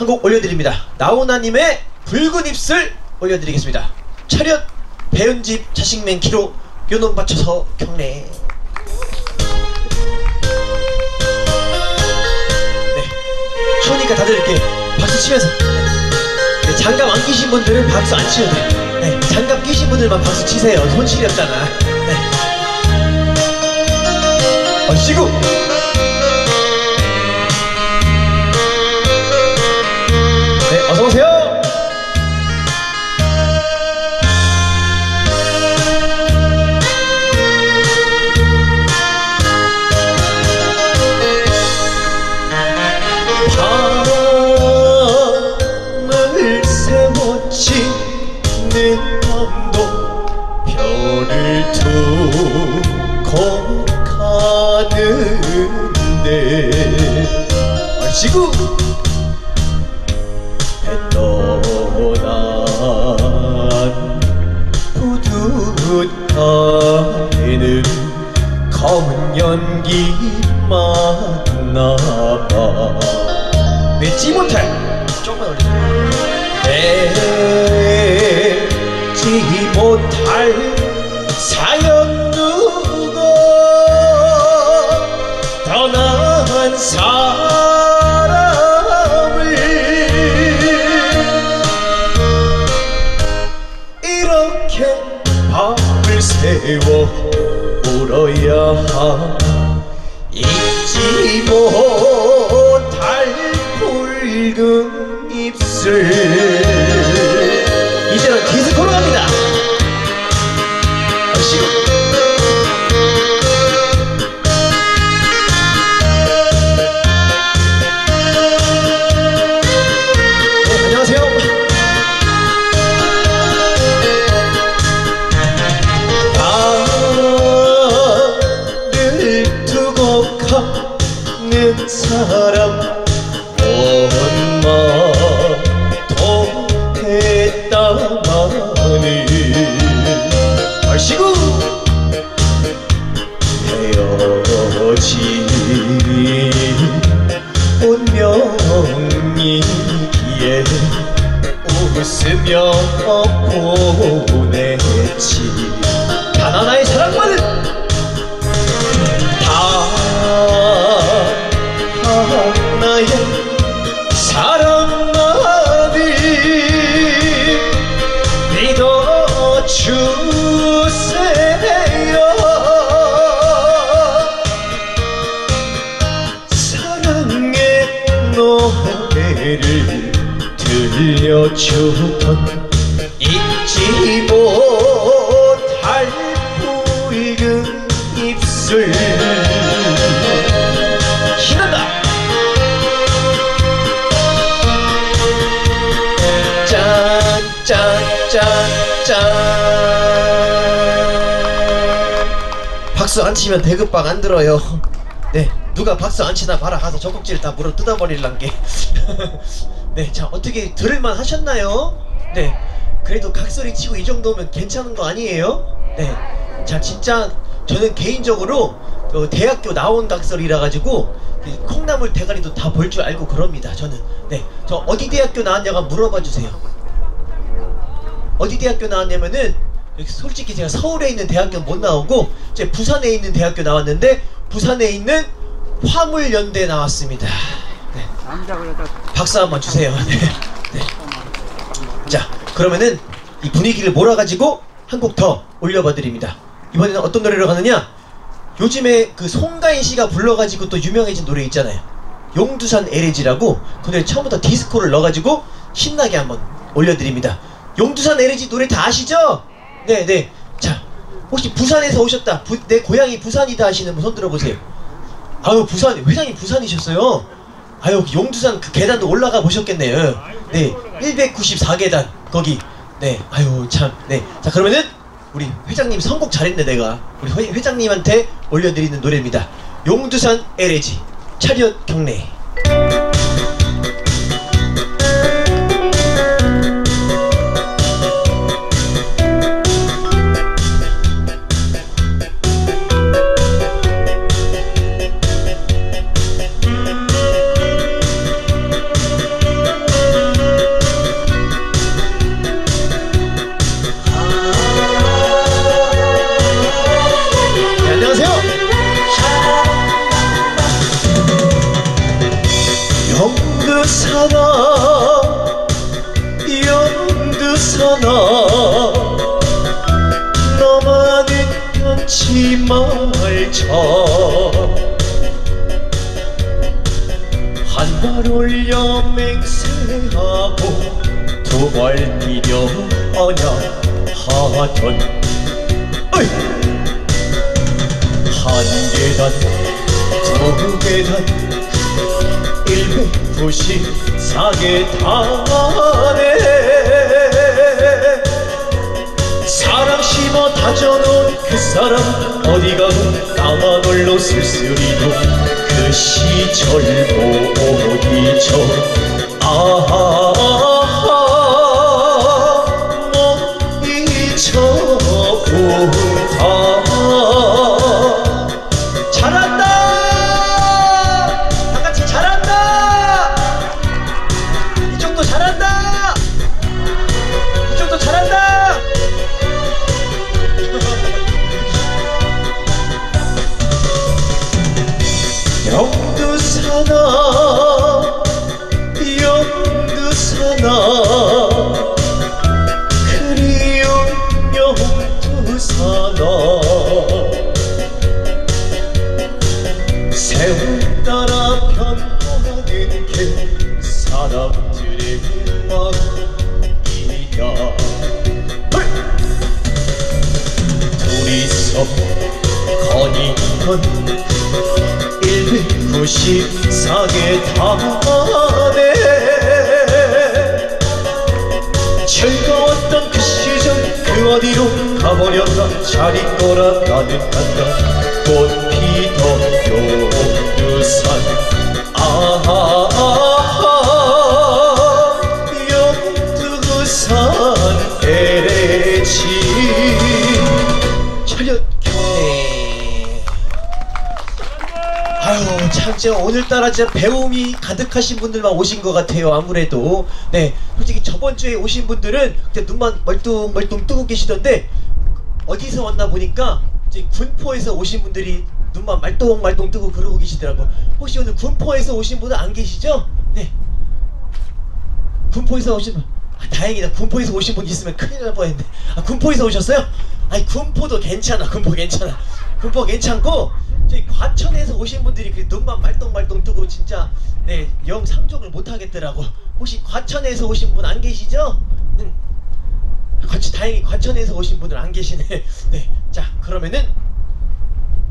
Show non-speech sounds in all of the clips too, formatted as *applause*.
한 곡 올려드립니다. 나훈아님의 붉은 입술 올려드리겠습니다. 차렷 배은집 자식 맨 키로 요놈 받쳐서 경례. 네. 추우니까 다들 이렇게 박수 치면서. 네, 장갑 안 끼신 분들은 박수 안 치셔도 돼요. 네, 장갑 끼신 분들만 박수 치세요. 손 시렵잖아. 네. 얼씨구! 어서오세요! 얼씨구 만 남아 맺지 못해 조금만 올리세요 맺지 못할 웃으며 보냈지 단 하나의 사랑만은 단 하나의 사랑만을 믿어주세요. 사랑의 노래를 들려주 치면 대급박 안 들어요. 네 누가 박수 안 치나 봐라 가서 젖꼭지를 다 물어 뜯어버릴란 게 네 자 *laughs* 어떻게 들을만 하셨나요? 네 그래도 각소리 치고 이 정도면 괜찮은 거 아니에요? 네 자 진짜 저는 개인적으로 어, 대학교 나온 각설이라 가지고 이 콩나물 대가리도 다 볼 줄 알고 그럽니다 저는. 네 저 어디 대학교 나왔냐고 한번 물어봐 주세요. 어디 대학교 나왔냐면은 솔직히 제가 서울에 있는 대학교 못 나오고 제 부산에 있는 대학교 나왔는데 부산에 있는 화물연대 나왔습니다 네. 박수 한번 주세요 네. 네. 자 그러면은 이 분위기를 몰아가지고 한 곡 더 올려봐 드립니다 이번에는 어떤 노래로 가느냐 요즘에 그 송가인 씨가 불러가지고 또 유명해진 노래 있잖아요 용두산 에레지라고 그 노래 처음부터 디스코를 넣어가지고 신나게 한번 올려드립니다 용두산 에레지 노래 다 아시죠? 네 네. 자 혹시 부산에서 오셨다. 부- 내 고향이 부산이다 하시는 분 손 들어보세요. 아유 부산 회장님 부산이셨어요? 아유 용두산 그 계단도 올라가 보셨겠네요. 네 194계단 거기. 네 아유 참 네 자 그러면은 우리 회장님 선곡 잘했네 내가. 우리 회, 회장님한테 올려드리는 노래입니다. 용두산 LG 차렷 경례 두발 뛰려 아냐하던 어이! 한 계단 두 계단 194계단에 사랑 심어 다져놓은 그 사람 어디 가고 홀로 쓸쓸히도 그 시절 못 잊어 아하 영 진짜 배움이 가득하신 분들만 오신 것 같아요 아무래도. 네 솔직히 저번 주에 오신 분들은 눈만 멀뚱멀뚱 뜨고 계시던데 어디서 왔나 보니까 이제 군포에서 오신 분들이 눈만 말똥말똥 뜨고 그러고 계시더라고 혹시 오늘 군포에서 오신 분은 안 계시죠? 네. 군포에서 오신 분. 아, 다행이다. 군포에서 오신 분 있으면 큰일 날 뻔했네. 아 군포에서 오셨어요? 아니 군포도 괜찮아. 군포 괜찮아. 군포 괜찮고 저희 과천에서 오신 분들이 그 눈만 말똥말똥 뜨고 진짜 네 영 상종을 못 하겠더라고. 혹시 과천에서 오신 분 안 계시죠? 응. 다행히 과천에서 오신 분들 안 계시네. *laughs* 네자 그러면은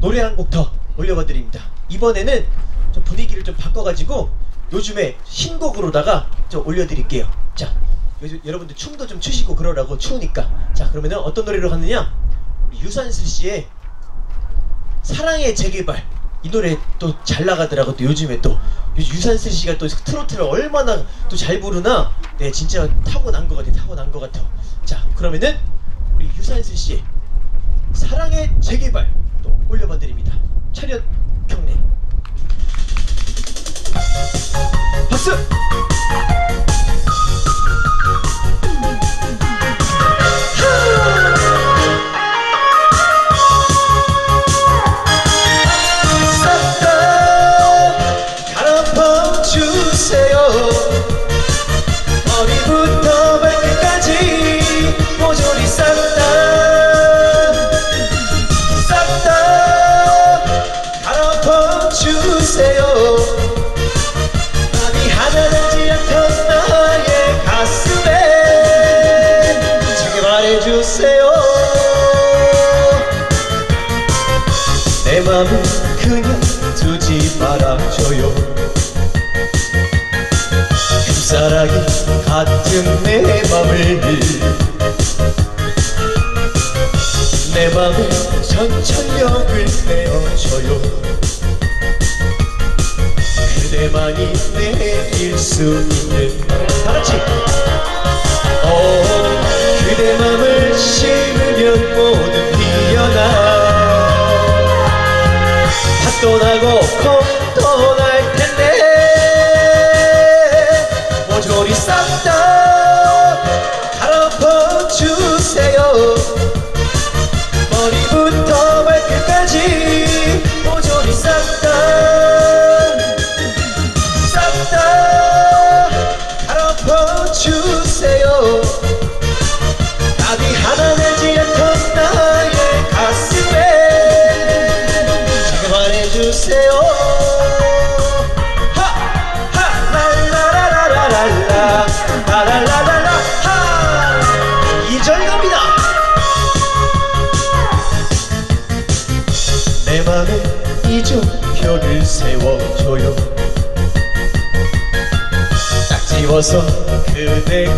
노래 한 곡 더 올려봐 드립니다. 이번에는 좀 분위기를 좀 바꿔가지고 요즘에 신곡으로다가 좀 올려드릴게요. 자 요즘 여러분들 춤도 좀 추시고 그러라고 추우니까. 자 그러면은 어떤 노래로 갔느냐? 유산슬 씨의 사랑의 재개발. 이 노래 또 잘 나가더라고 또 요즘에 또. 유산슬 씨가 또 트로트를 얼마나 또 잘 부르나? 네 진짜 타고난 것 같아 타고난 것 같아. 자 그러면은 우리 유산슬 씨의 사랑의 재개발 또 올려봐 드립니다. 차렷 경례. 박수 내길 수 있는 다 같이. 어 그대 맘을 심으면 모두 피어나. 밭도 나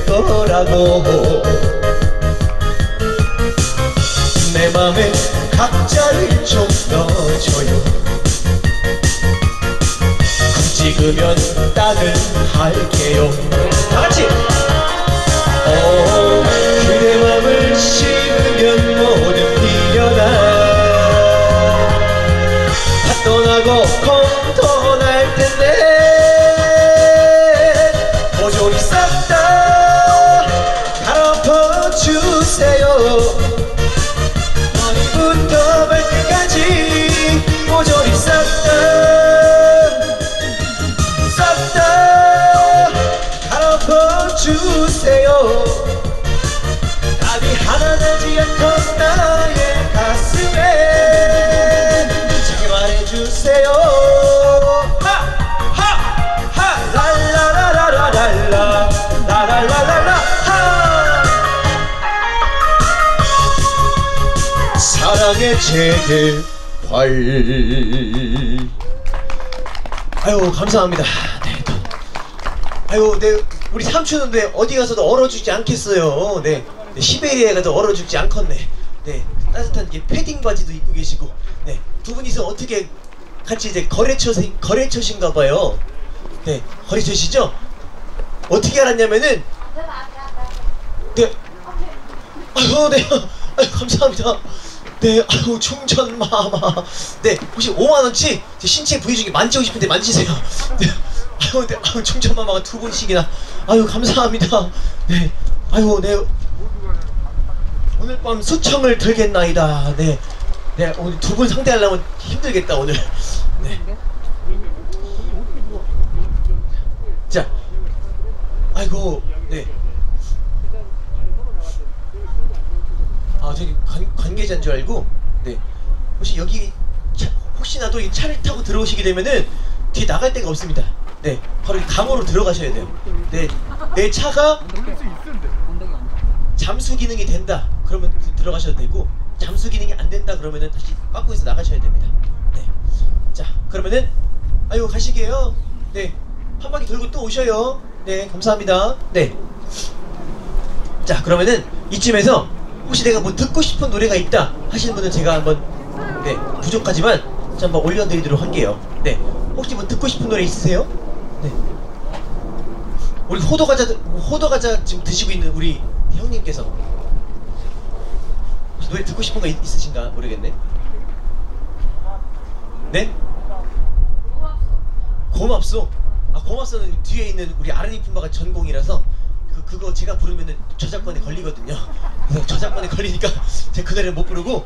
거라고 내 맘에 각자를 좀 넣어줘요. 찍으면 따는 할게요. 다같이! 어 그대 맘을 씹으면 모든 피려나. 다 떠나고 답이 하나 나지 않던 나의 가슴에 말해주세요. 사랑의 재개활. 아유 감사합니다. 네, 또. 아유 네 우리 삼촌인데 어디 가서도 얼어 죽지 않겠어요. 네, 네 시베리아에 가도 얼어 죽지 않겠네. 네. 따뜻한 게 패딩 바지도 입고 계시고 네 두 분이서 어떻게 같이 이제 거래처 거래처신가 봐요. 네. 거래처시죠? 어떻게 알았냐면은 네. 아유 네. 아유 감사합니다. 네. 아유 충전 마마. 네. 혹시 5만원치? 제 신체 부위 중에 만지고 싶은데 만지세요. 네 아유 네 아유 충전마마가 두 분씩이나. 아유 감사합니다. 네. 아유 네. 오늘 밤 수청을 들겠나이다. 네. 네, 오늘 두 분 상대하려면 힘들겠다 오늘. 네. 자. 아이고 네. 아 저기 관, 관계자인 줄 알고 네. 혹시 여기 차, 혹시나도 이 차를 타고 들어오시게 되면은 뒤에 나갈 데가 없습니다 네 바로 이 강으로 들어가셔야 돼요. 네 내 차가 잠수 기능이 된다. 그러면 그- 들어가셔도 되고 잠수 기능이 안 된다 그러면은 다시 빠꾸에서 나가셔야 됩니다. 네 자 그러면은 아유 가시게요. 네 한 바퀴 돌고 또 오셔요. 네 감사합니다. 네. 자 그러면은 이쯤에서 혹시 내가 뭐 듣고 싶은 노래가 있다 하시는 분은 제가 한번 네 부족하지만 자 한번 올려드리도록 할게요. 네. 혹시 뭐 듣고 싶은 노래 있으세요? 네 우리 호도 과자 호도 과자 지금 드시고 있는 우리 형님께서 노래 듣고 싶은 거 있, 있으신가 모르겠네 네? 고맙소 아 고맙소는 뒤에 있는 우리 아르니 품바가 전공이라서 그, 그거 제가 부르면은 저작권에 걸리거든요. 그래서 저작권에 걸리니까 *laughs* 제가 그 노래를 못 부르고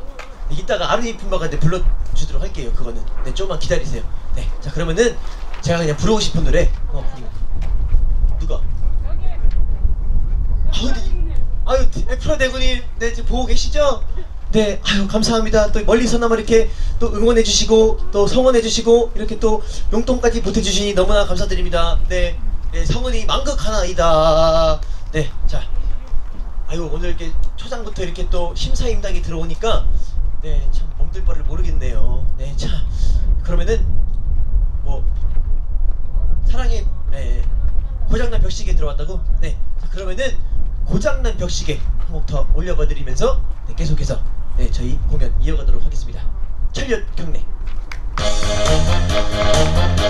이따가 아르니 품바가 네, 불러주도록 할게요. 그거는 네 조금만 기다리세요. 네, 자 그러면은 제가 그냥 부르고 싶은 노래 어, 누가? 아유, 네, 아유 에프라 대군님 네 지금 보고 계시죠? 네, 아유 감사합니다. 또 멀리서나마 이렇게 또 응원해 주시고 또 성원해 주시고 이렇게 또 용돈까지 보태 주시니 너무나 감사드립니다. 네, 네 성은이 만극하나이다. 네, 자, 아유 오늘 이렇게 초장부터 이렇게 또 심사임당이 들어오니까 네 참 몸둘 바를 모르겠네요. 네, 자 그러면은 뭐 사랑의 네, 고장난 벽시계 들어왔다고? 네, 자, 그러면은 고장난 벽시계 한 곡 더 올려봐드리면서 네, 계속해서 네, 저희 공연 이어가도록 하겠습니다. 철렵 경례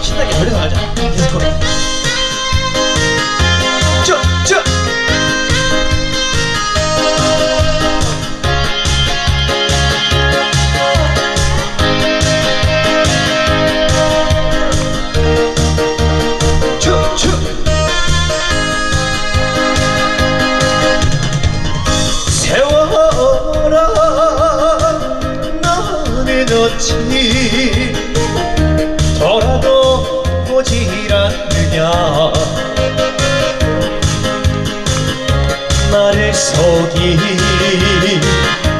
신나게 노래서 가자. 디스코. 쭉 쭉. 쭉 속인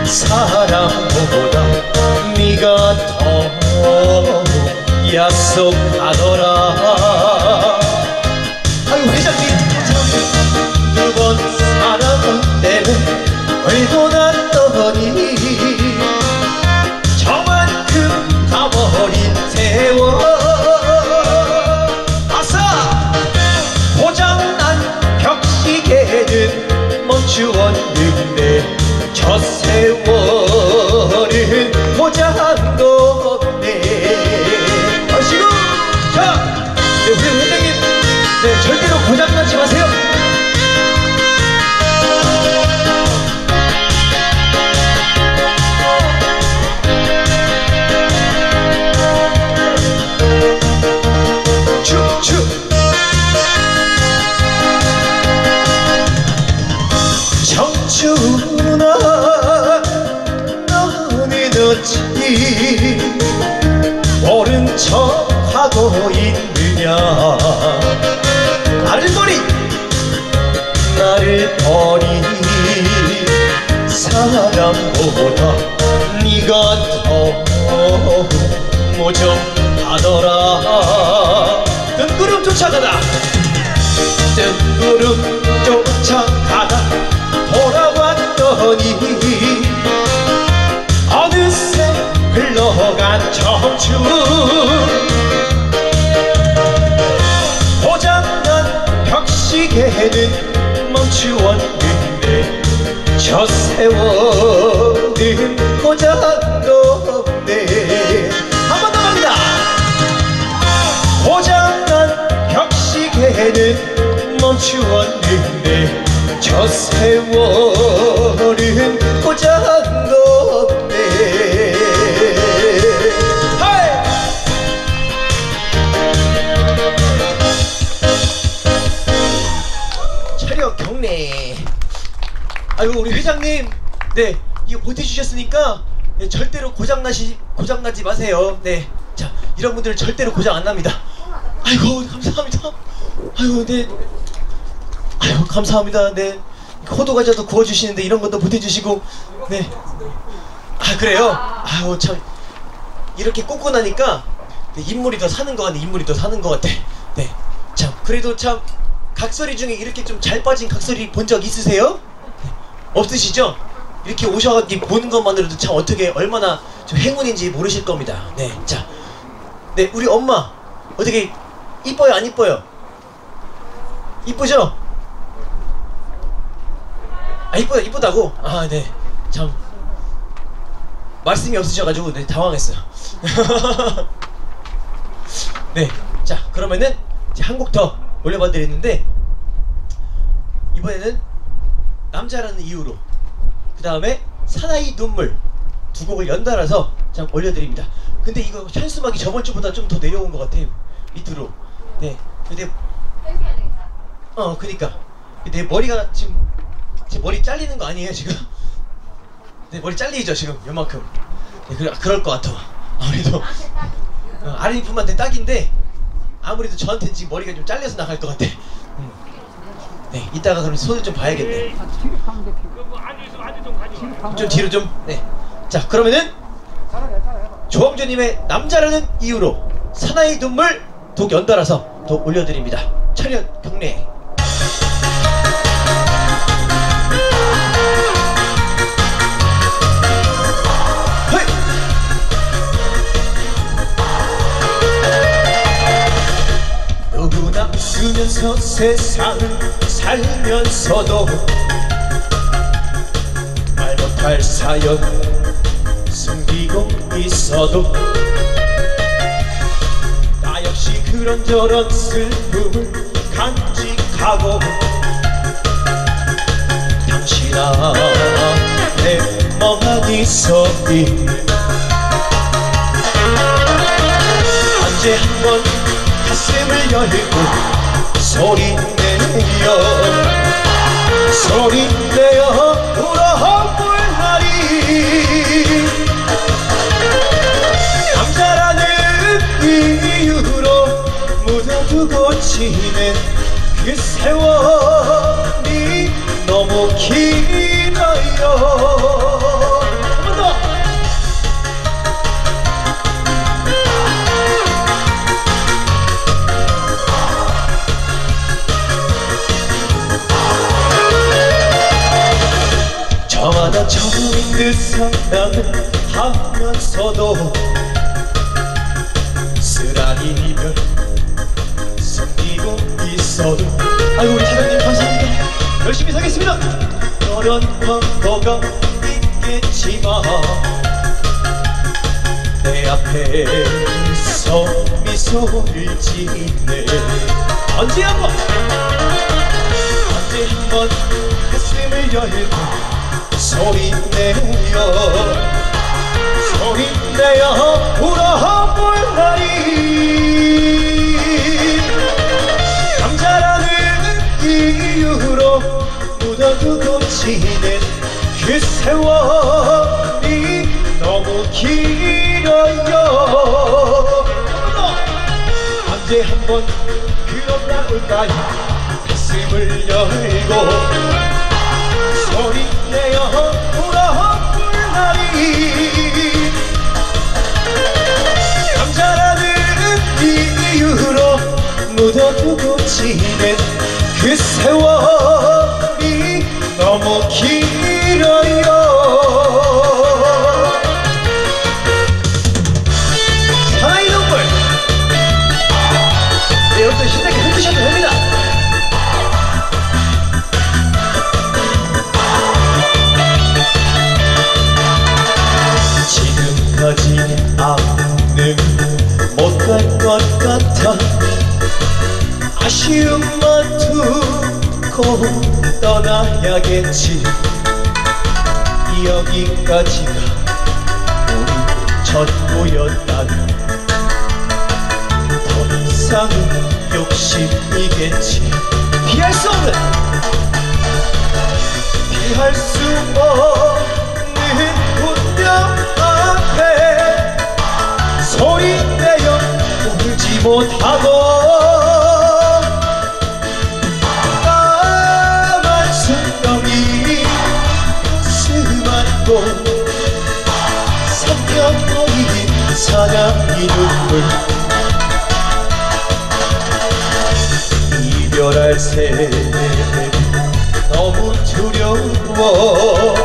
사랑보다 네가 더 약속하더라 나보다 네가 더 모정하더라. 뜬구름 쫓아가다. 뜬구름 쫓아가다 돌아왔더니 어느새 흘러간 청춘 고장난 벽시계는 멈추었는데 저 세월은 고장도 없네. 한 번 더 갑니다. 고장난 벽시계는 멈추었는데 저 세월은 고장 아이고 우리 회장님. 네 이거 보태주셨으니까 네, 절대로 고장나시 고장나지 마세요. 네자 이런 분들은 절대로 고장 안 납니다. 아이고 감사합니다. 아이고 네. 아이고 감사합니다. 네. 호두 과자도 구워주시는데 이런 것도 보태주시고 네아 그래요? 아유 참. 이렇게 꽂고 나니까 네, 인물이 더 사는 것 같네. 인물이 더 사는 것 같아. 네참 그래도 참 각설이 중에 이렇게 좀 잘 빠진 각설이 본 적 있으세요? 네, 없으시죠? 이렇게 오셔가지고 보는 것만으로도 참 어떻게 얼마나 좀 행운인지 모르실 겁니다 네 자 네 우리 엄마 어떻게 이뻐요 안 이뻐요? 이쁘죠? 아 이뻐요 이쁘다고? 아 네 참 말씀이 없으셔가지고 네 당황했어요 *laughs* 네 자 그러면은 이제 한곡 더 올려봐 드렸는데 이번에는 남자라는 이유로. 그 다음에 사나이 눈물 두 곡을 연달아서 참 올려드립니다. 근데 이거 현수막이 저번 주보다 좀 더 내려온 것 같아요. 밑으로. 네. 근데 어 그니까. 내 머리가 지금 제 머리 잘리는 거 아니에요 지금? 내 머리 잘리죠 지금 요만큼. 네, 그래, 그럴 것 같아 아무래도. 어, 아랫니품한테 딱인데 아무래도 저한테는 지금 머리가 좀 잘려서 나갈 것 같아. 음. 네 이따가 그럼 손을 좀 봐야겠네 좀 뒤로 좀 네. 자 그러면은 조항조님의 남자라는 이유로 사나이 눈물 독 연달아서 또 올려드립니다 차렷 경례! 누구나 쓰면서 세상을 살면서도 말 못할 사연 숨기고 있어도 나 역시 그런저런 슬픔을 간직하고 당신아 내맘 어디서 있는 언제 한번 가슴을 열고 소리내 어 소리내어 울어볼 날이 남자라는 이유로 묻어두고 지낸 그 세월이 너무 길어요 듯 상담을 하면서도 쓰라린 이별 숨기고 있어도 아이고 우리 사장님 감사합니다. 열심히 사겠습니다. 그런 광고가 있겠지만 내 앞에서 미소를 짓네. 언제 한번 언제 한번 가슴을 열고 소리내어 소리 내어 울어볼 날이. 남자라는 이유로 묻어두고 지낸 그 세월이 너무 길어요. 언제 한번 그런 날 올까요? 가슴을 열고 소리 내어 나리. 남자라는 이유로 묻어두고 지낸 그 세월. 떠나야겠지. 여기까지가 우리 전부였다면 더 이상은 욕심이겠지. 피할 수 없는 피할 수 없는 운명 앞에 소리 내어 울지 못하고 삼켜버린 사랑이 눈물. 이별할 새 너무 두려워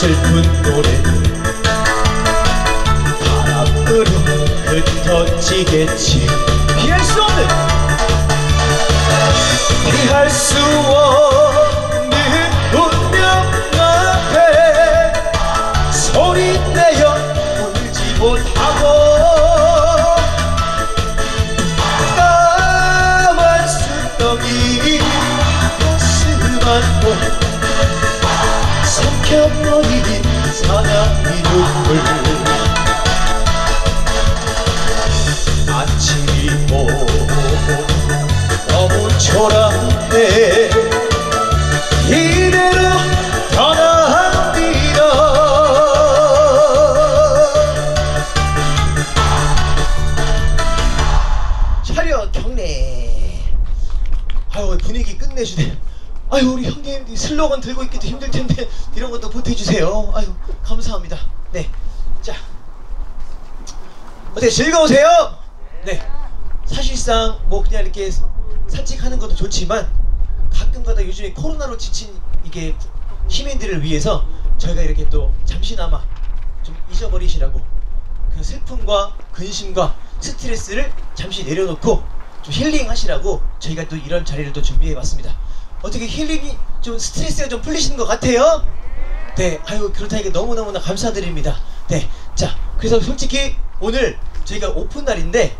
슬픈 노래. 바람으로 흩어지겠지. 피할 수 없는 피할 수 어때 즐거우세요? 네 사실상 뭐 그냥 이렇게 산책하는 것도 좋지만 가끔가다 요즘에 코로나로 지친 이게 시민들을 위해서 저희가 이렇게 또 잠시나마 좀 잊어버리시라고 그 슬픔과 근심과 스트레스를 잠시 내려놓고 좀 힐링하시라고 저희가 또 이런 자리를 또 준비해봤습니다. 어떻게 힐링이 좀 스트레스가 좀 풀리시는 것 같아요? 네, 아유 그렇다니까 너무너무나 감사드립니다. 네, 자 그래서 솔직히 오늘 저희가 오픈 날인데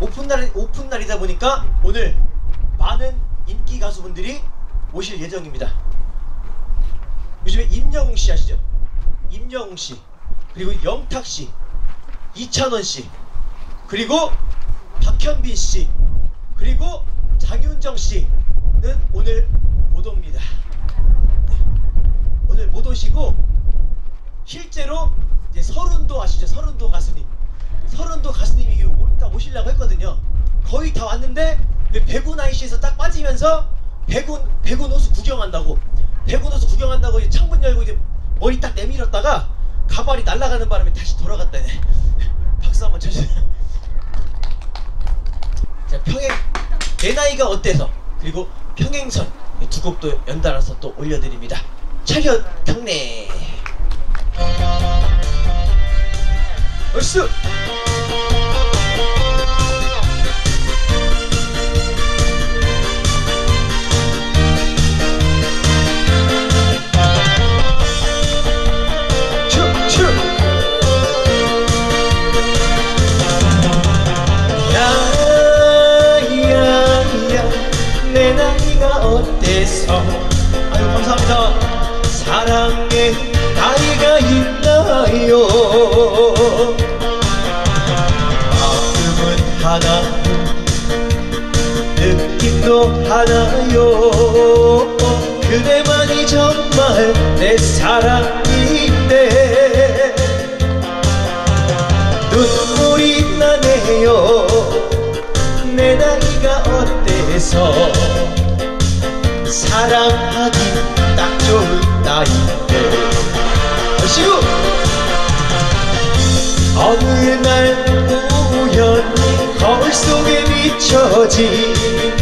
오픈 날 오픈 날이다 보니까 오늘 많은 인기 가수분들이 오실 예정입니다. 요즘에 임영웅 씨 아시죠? 임영웅 씨 그리고 영탁 씨, 이찬원 씨, 그리고 박현빈 씨, 그리고 장윤정 씨는 오늘 못 옵니다. 네. 오늘 못 오시고 실제로 이제 서른도 아시죠? 서른도 가수님, 서른도 가수님이 딱 오시려고 했거든요. 거의 다 왔는데 배구 나이시에서 딱 빠지면서 배구 배구 노수 구경한다고 배구 노수 구경한다고 이제 창문 열고 이제 머리 딱 내밀었다가 가발이 날아가는 바람에 다시 돌아갔다네. *laughs* 박수 한번 쳐주세요. 자 평행 내 나이가 어때서 그리고 평행선 이두 곡도 연달아서 또 올려드립니다. 차렷 경례. 얼쑤. 하여 마음은 하나 느낌도 하나요. 그대만이 정말 내 사랑인데 눈물이 나네요. 내 나이가 어때서? 사랑하기 딱 좋은 나이인데. 어느 날 우연히 거울 속에 비춰진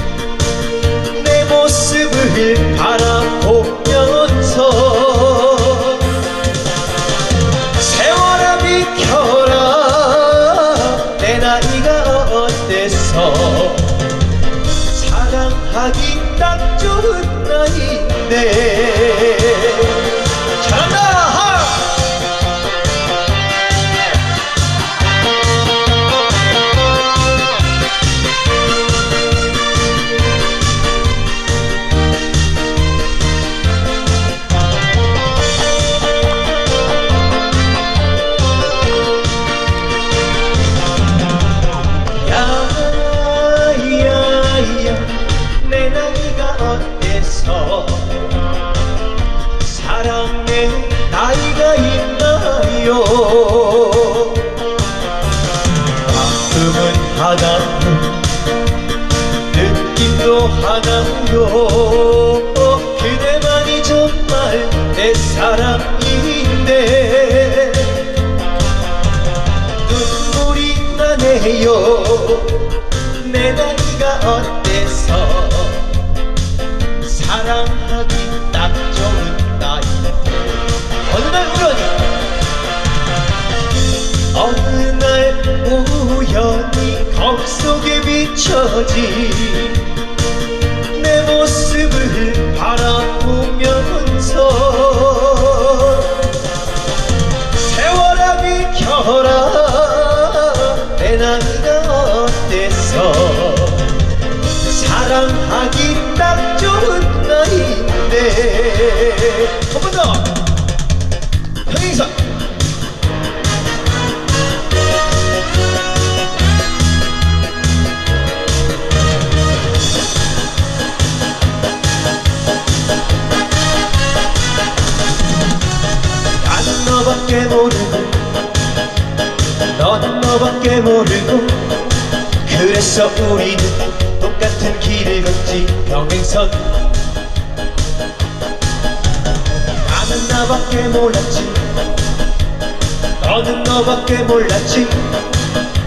비 너밖에 모르고 그래서 우리는 똑같은 길을 걷지. 평행선. 나는 나밖에 몰랐지. 너는 너밖에 몰랐지.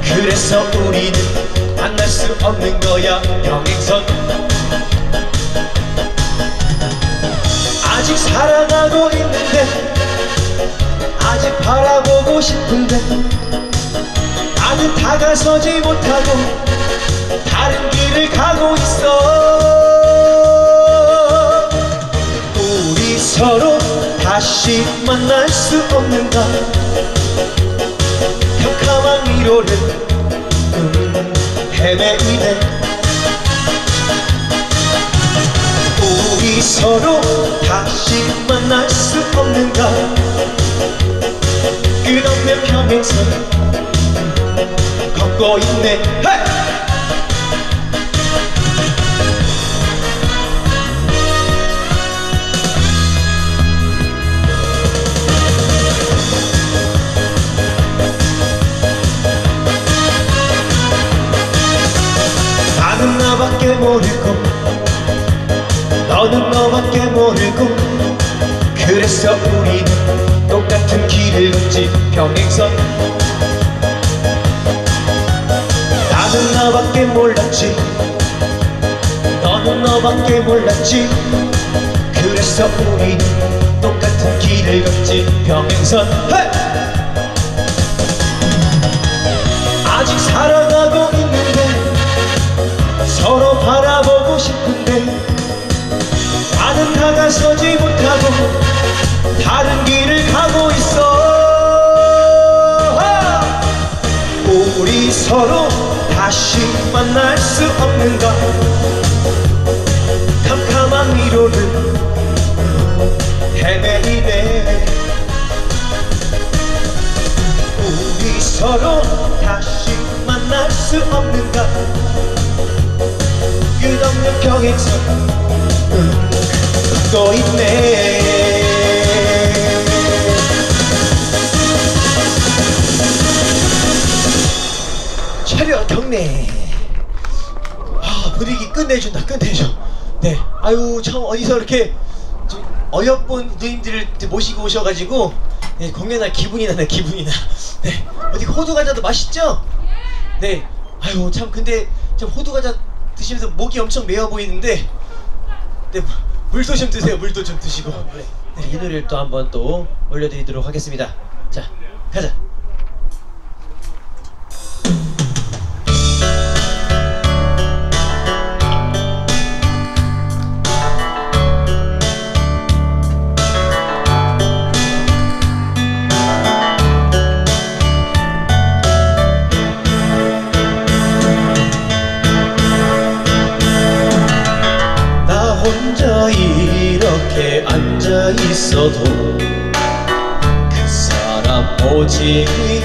그래서 우리는 만날 수 없는 거야. 평행선. 아직 사랑하고 있는데 아직 바라보고 싶은데 나는 다가서지 못하고 다른 길을 가고 있어. 우리 서로 다시 만날 수 없는가? 캄캄한 미로를 음, 헤매이네. 우리 서로 다시 만날 수 없는가? 끝없는 평행선 걷고 있네 헤이! 나는 나밖에 모르고 너는 너밖에 모르고 그래서 우리는 똑같은 길을 걷지 평행선 나밖에 몰랐지. 너는 너밖에 몰랐지. 그래서 우리는 똑같은 길을 걷지. 평행선 헤이! 아직 살아가고 있는데 서로 바라보고 싶은데 나는 다가서지 못하고 다른 길을 가고 있어. 우리 서로 다시 만날 수 없는가 캄캄한 미로를 헤매이네 우리 서로 다시 만날 수수 없는가 끝없는 경행선 음, 걷고 있네 아유 참 어디서 이렇게 좀 어여쁜 누님들을 모시고 오셔가지고 네, 공연할 기분이 나네 기분이 나 네. 어디 호두 과자도 맛있죠? 네. 아유 참 근데 좀 호두 과자 드시면서 목이 엄청 메어 보이는데 네 물도 좀 드세요 물도 좀 드시고. 네, 이 노래를 또 한번 또 올려드리도록 하겠습니다. 자 가자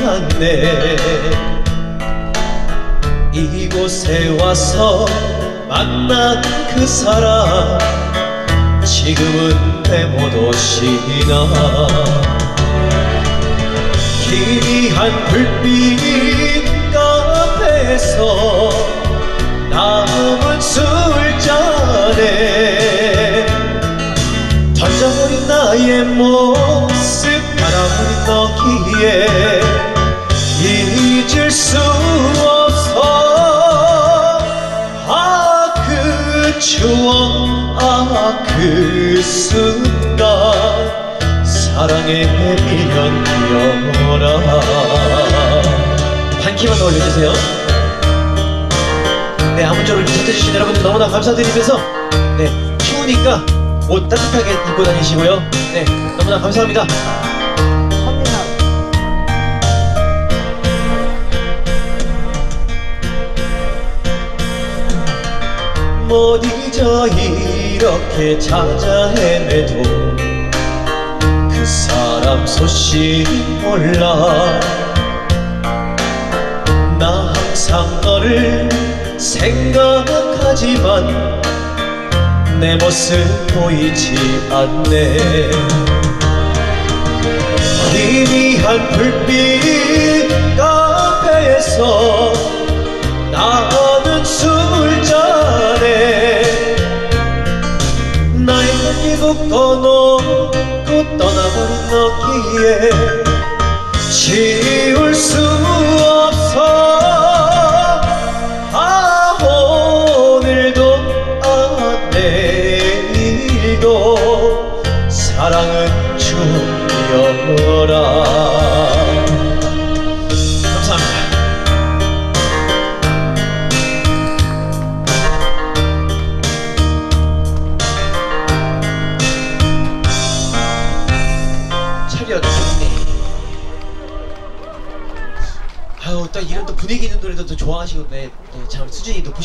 않네. 이곳에 와서 만난 그 사람 지금은 왜못 오시나. 희미한 불빛 카페에서 남은 술잔에 던져버린 나의 모 순간 사랑의 미련 뛰어라 한 키만 더 올려주세요 네, 아무쪼록 찾아주신 여러분들 너무나 감사드리면서 네, 추우니까 옷 따뜻하게 입고 다니시고요. 네, 너무나 감사합니다. 못 잊어 이 렇게 찾아 헤매도 그 사람 소식 몰라. 나 항상 너를 생각하지만 내 모습 보이지 않네. 희미한 불빛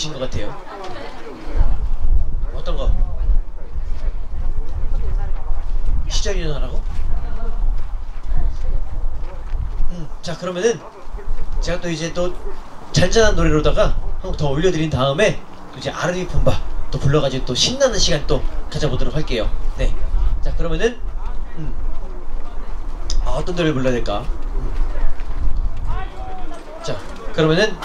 높으신 것 같아요 어떤 거? 시절이 일어나라고? 음, 자 그러면은 제가 또 이제 또 잔잔한 노래로다가 한 곡 더 올려드린 다음에 또 이제 아르비 품바 또 불러가지고 또 신나는 시간 또 가져보도록 할게요 네. 자 그러면은 음. 아, 어떤 노래를 불러야 될까? 음. 자 그러면은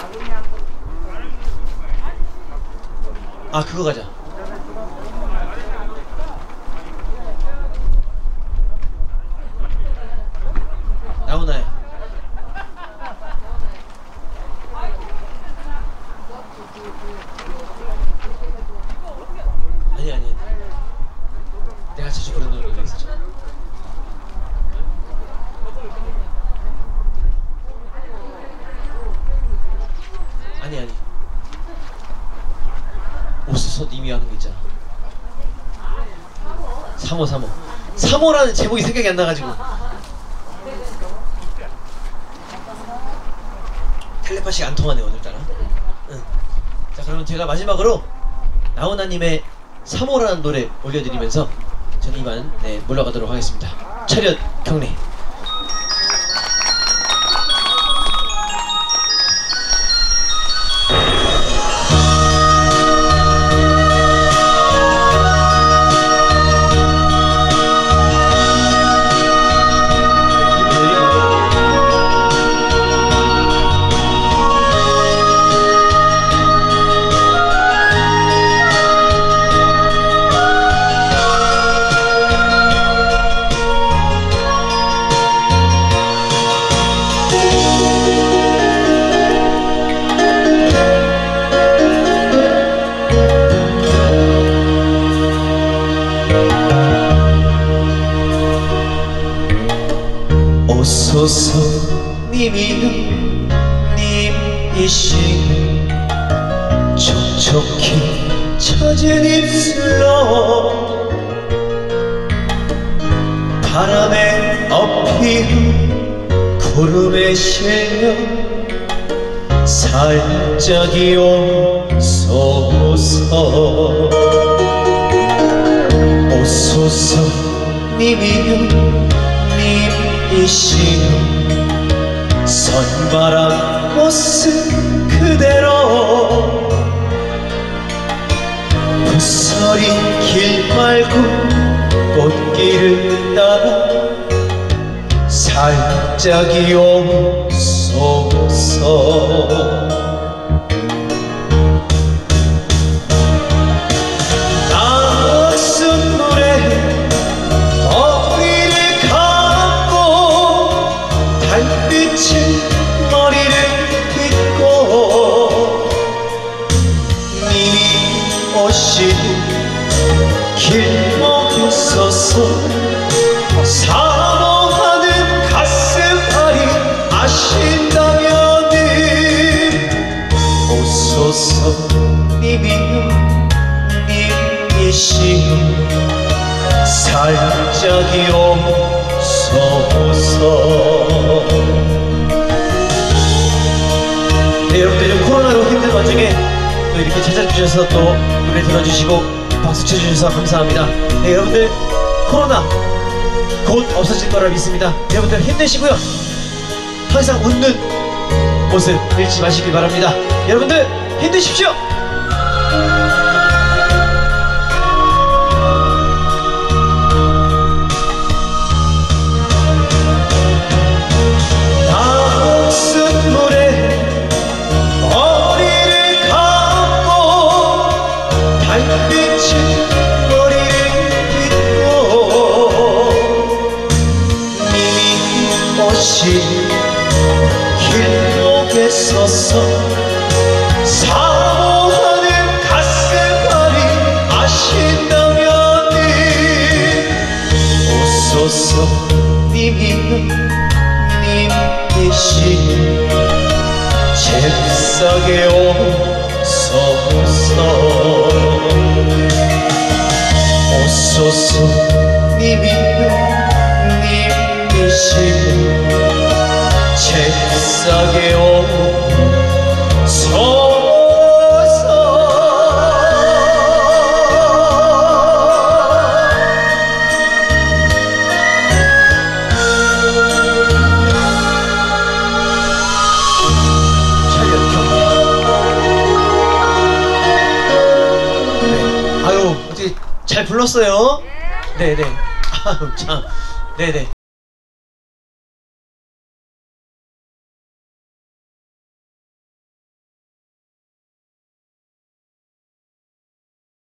아 그거 가자 나오나요? 아니 아니 내가 자주 부르는 노래가 있었죠 아니 아니 오스솥 이미 하는 거 있잖아 3호 3호 3호라는 제목이 생각이 안 나가지고. 텔레파시가 안 통하네 오늘따라. 응. 자 그러면 제가 마지막으로 나훈아님의 3호라는 노래 올려드리면서 저는 이만 네, 물러가도록 하겠습니다. 차렷 경례 살짝이 오소서. 오소서 님이여 님이시여 선바람 모습 그대로. 붓소리 길 말고 꽃길을 따라 살짝이 오 곧 없어질 거라 믿습니다. 여러분들 힘내시고요. 항상 웃는 모습 잃지 마시길 바랍니다. 여러분들 힘내십시오 서서 사모하는 가슴앓이 아신다면은 오소서 님이여 님이신 잽싸게 오소서 오소서 님이여 님이신 잽싸게 오 네. 잘 불렀어요? 네네. 아유, 참. 네네.